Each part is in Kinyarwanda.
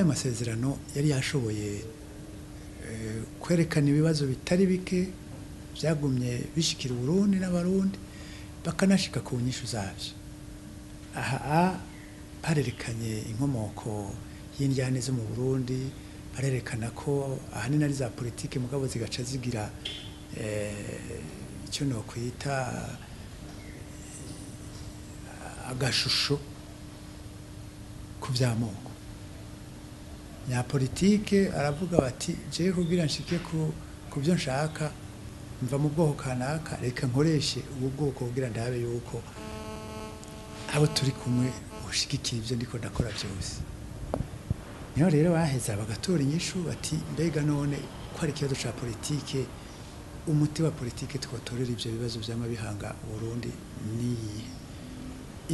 ayo masezerano yari yashoboye eh, kwerekana ibibazo bitari bike byagumye bishikira uburundi n'abarundi bakanashika ku nyishu zabyo. Aha harerekanye inkomoko y'indyane zo mu burundi barerekana ko ahanini ari za politike mugabo zigaca zigira eh, icyo nokwita agashusho ku by'amoko nyapolitike aravuga bati jewe kugira nshike ku byo nshaka mva mu bwoko kanaka reka nkoreshe ubu bwoko kugira ndabe yuko abo turi kumwe ushigikira ibyo ndiko ndakora byose. Niho rero baheza bagatora inyishu bati mbega none ko ari ikibazo cya politike umuti wa politike twatorera ibyo bibazo by'amabihanga Burundi niyihe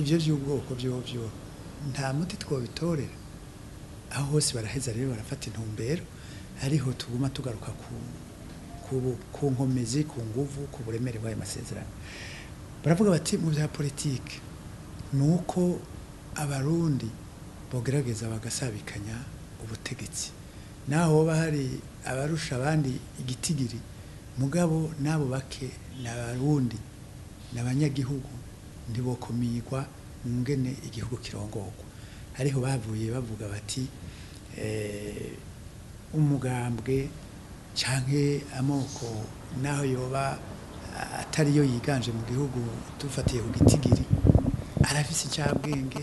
ibyo by'ubwoko byo byo nta muti twobitorera. Aho hose baraheza rero barafata intumbero ariho tuguma tugaruka ku nkomezi ku nguvu ku buremere bw'ayo masezerano. Baravuga bati mu bya politike ni uko abarundi bogerageza bagasabikanya ubutegetsi. Naho hoba hari abarusha abandi igitigiri mugabo n'abo bake ni abarundi ni abanyagihugu ntibokumirwa mu ngene igihugu kirongorwa. Hariho bavuye bavuga bati eh, umugambwe canke amoko naho yoba a- atariyo yiganje mu gihugu dufatiye ku gitigiri arafise icabwenge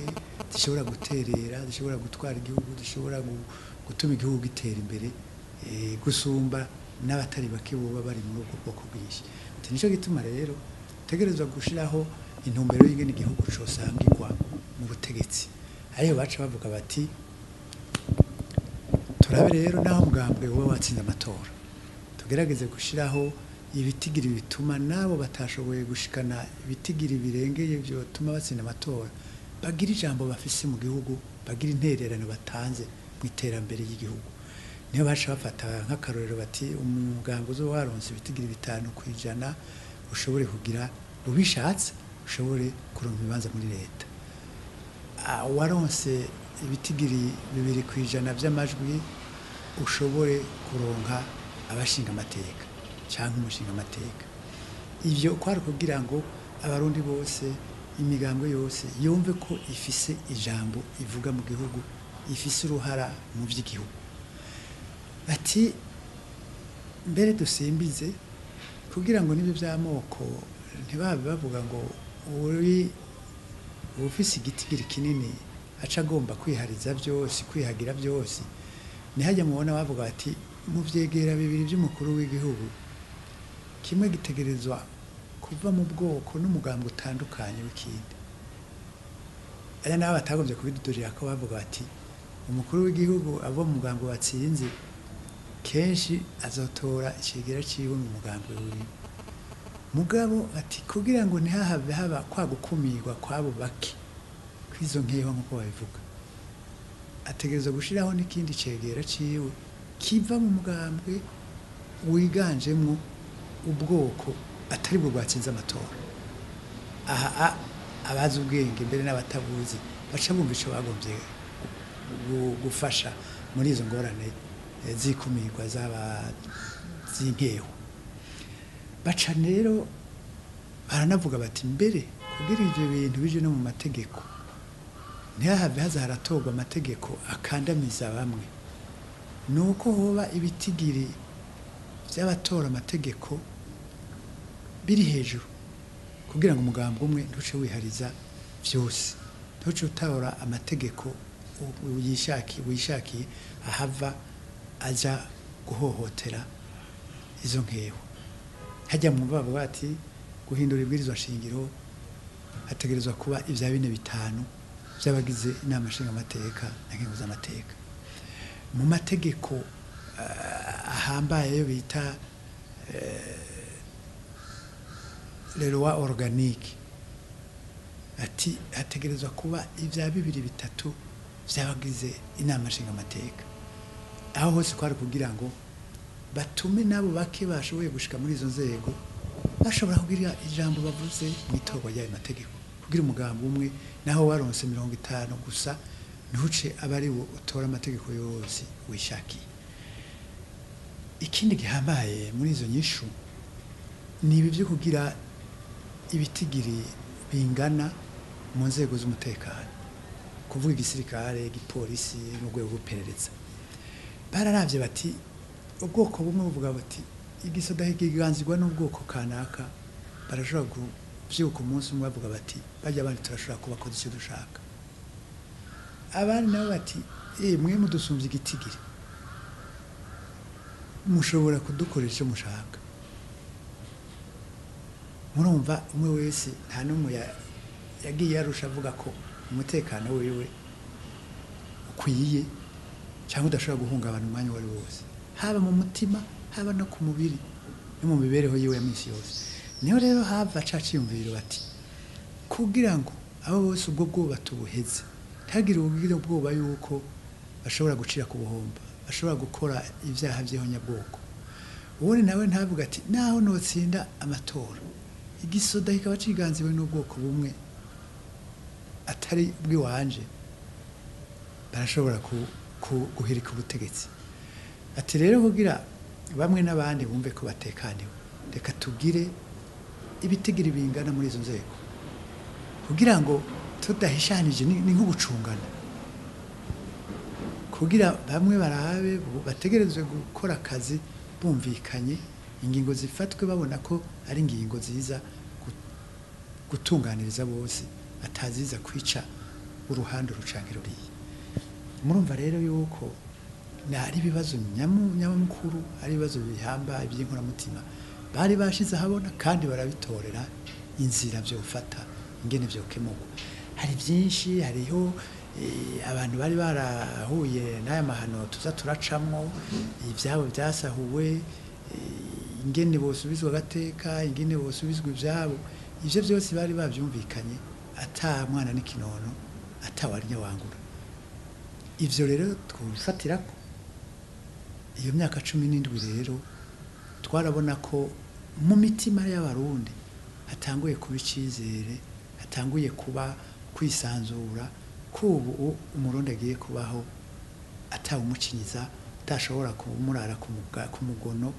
zishobora guterera zishobora gutwara igihugu zishobora gu- gutuma igihugu gitera imbere eh, gusumba n'abatari bake boba bari muri ubwo bwoko bwinshi. Nico gituma rero tegerezwa gushiraho intumbero y'ingene igihugu cosangirwa mu butegetsi. Ariyo baca bavuga bati turabe rero naho mugambwe uba watsinze amatora. Tugerageze gushiraho ibitigiri bituma nabo batashoboye gushikana ibitigiri birengeye byotuma batsinda amatora. Bagira ijambo bafise mu gihugu bagira intererano batanze mu iterambere ry'igihugu. Niyo baca bafata nk'akarorero bati umuganga uzo waronse ibitigiri bitanu ku ijana ushobore kugira ubishatse ushobore kuronka ibibanza muri leta. Ah, waronse ibitigiri bibiri ku ijana by'amajwi ushobore kuronka abashinga amateka cyangwa umushinga amateka. Ibyo kwari kugira ngo abarundi bose imigambo yose yumve ko ifise ijambo ivuga mu gihugu ifise uruhara mu by'igihugu ati mbere dusimbize kugira ngo n'ibyo by'amoko ntibabe bavuga ngo uri ufise igitigiri kinini aca agomba kwihariza byose kwihagira byose ntihajya mubona bavuga bati mu byegera bibiri by'umukuru w'igihugu. Kimwe gitegerezwa kuva mu bwoko n'umugambi utandukanye w'ikindi. Aya nabo batagombye kubidudurira ko bavuga bati umukuru w'igihugu ava mu mugambi watsinze kenshi azotora ikigera ciwe mu mugambi wiwe mugabo ati kugira ngo ntihahave haba kwa gukumirwa kwabo bake. Kw'izo nkeho nk'uko babivuga. Ategereza gushiraho n'ikindi cegera ciwe kiva mu mugambwe wiganjemwo ubwoko atari bwo bwatsinze amatora. Aha abazi ubwenge mbere n'abatabuzi baca bumva ico bagombye gu- gufasha muri izo ngorane eh, zikumirwa zinkeho. Baca rero baranavuga bati mbere kugira ivyo bintu bije no mu mategeko ntihahave haza haratorwa amategeko akandamiza bamwe. Ni uko hoba ibitigiri by'abatora amategeko biri hejuru kugira ngo umugambi umwe ntuce wihariza byose. Ntuce utora amategeko wishakiye ahava aja guhohotera izo nkeho. Hajya mu bavuga bati guhindura ibwirizwa shingiro hategerezwa kuba ibya bine bitanu by'abagize inama nshingamateka na nkingo z'amateka. Mu mategeko ah, ahambaye yo bita le loi organique ati hategerezwa kuba ibya bibiri bitatu by'abagize inama nshingamateka aho hose kwari kugira ngo batume n'abo bake bashoboye gushika muri izo nzego bashobora kugira ijambo bavuze mu itorwa ry'ayo mategeko. Kugira umugambi umwe naho waronse mirongo itanu gusa ntuce aba ari wo utora amategeko yose wishakiye. Ikindi gihambaye muri izo nyishu ni ibi byo kugira ibitigiri bingana mu nzego z'umutekano. Kuvuga igisirikare igipolisi n'urwego rw'iperereza bararavye bati ubwoko bumwe buvuga bati igisoda kiganzirwa n'ubwoko kanaka barashobora kuvyuka umunsi umwe bavuga bati barya abandi turashobora kubakoza icyo dushaka. Abandi nabo bati eh mwe mudusumbye igitigiri. Mushobora kudukoresha icyo mushaka. Murumva umwe wese nta n'umwe ya- yagiye yarusha avuga ko umutekano wiwe ukwiye cyangwa udashobora guhungabana umwanya uwo ari wo wose. Haba mu mutima haba no ku mubiri no mu mibereho yiwe ya minsi yose. Niho rero hava ca ciyumviro bati kugira ngo abo bose ubwo bwoba tubuheze ntihagire ubwire ubwoba yuko bashobora gucira ku buhomba bashobora gukora ibyaha by'ihonyabwoko. Ubundi nawe ntavuga ati naho notsinda amatora. Igisoda kikaba ciganziwe n'ubwoko bumwe atari bw'iwanje barashobora guhirika ubutegetsi. Ati rero kugira bamwe n'abandi bumve ko batekaniwe. Reka tugire ibitigiri bingana muri izo nzego. Kugira ngo tudahishanije ni gucungana kugira bamwe barabe bu- bategerezwe gukora akazi bumvikanye ingingo zifatwe babona ko ari ingingo ziza gu- gutunganiriza bose ataziza kwica uruhande rucanke ruriya murumva rero yuko na ari ibibazo nyamu- nyamukuru ari ibibazo bihambaye by'inkoramutima bari bashize ahabona kandi barabitorera inzira byofata ingene byokemurwa. Hari byinshi hariho eh, abantu bari barahuye n'aya mahano tuza turacamwo ibyabo byasahuwe eh, ingene bosubizwa agateka ingene bosubizwa ibyabo ivyo byose bari bavyumvikanye ata mwana n'ikinono ata warinya wangura. Ivyo rero twifatirako iyo myaka cumi n'indwi rero twarabona ko mu mitima y'abarundi hatanguye kuba icyizere hatanguye kuba kwisanzura ko ubu umurundi agiye kubaho atawumukinyiza utashobora kumurara ku mugono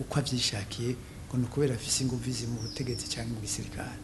uko abyishakiye ngo ni ukubera afise ingufu mu butegetsi cyangwa mu gisirikare.